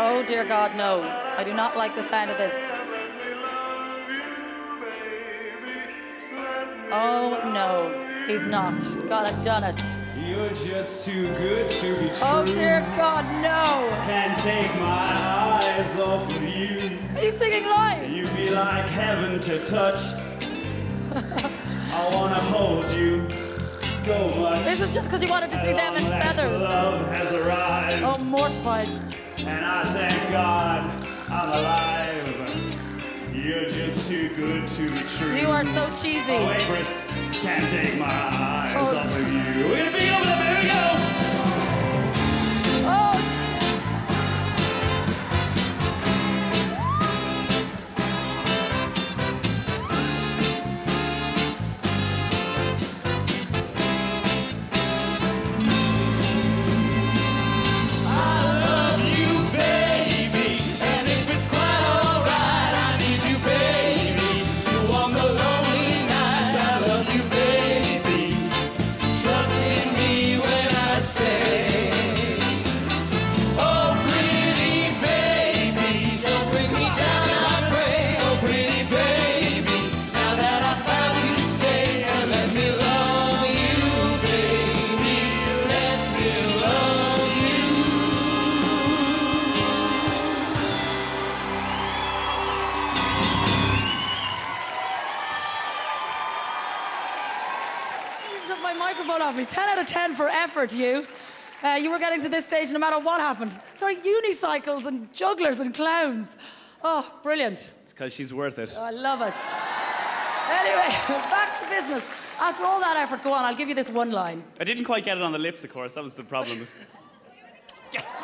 Oh dear God, no. I do not like the sound of this. Oh no, he's not. God, I've done it. You're just too good to be true. Oh dear God, no. Can't take my eyes off of you. Are you singing live? You'd be like heaven to touch. I wanna hold you so much. This is just because you wanted to see them in At long last, feathers. Love has arrived, Oh, mortified. and I thank God I'm alive. You're just too good to be true. You are so cheesy. Oh, wait. Can't take my eyes Oh. off of you. It'll be over there. Here we go. Took my microphone off me. 10 out of 10 for effort, you. Uh, you were getting to this stage no matter what happened. Sorry, unicycles and jugglers and clowns. Oh, brilliant. It's because she's worth it. Oh, I love it. Anyway, back to business. After all that effort, go on, I'll give you this one line. I didn't quite get it on the lips, of course. That was the problem. yes.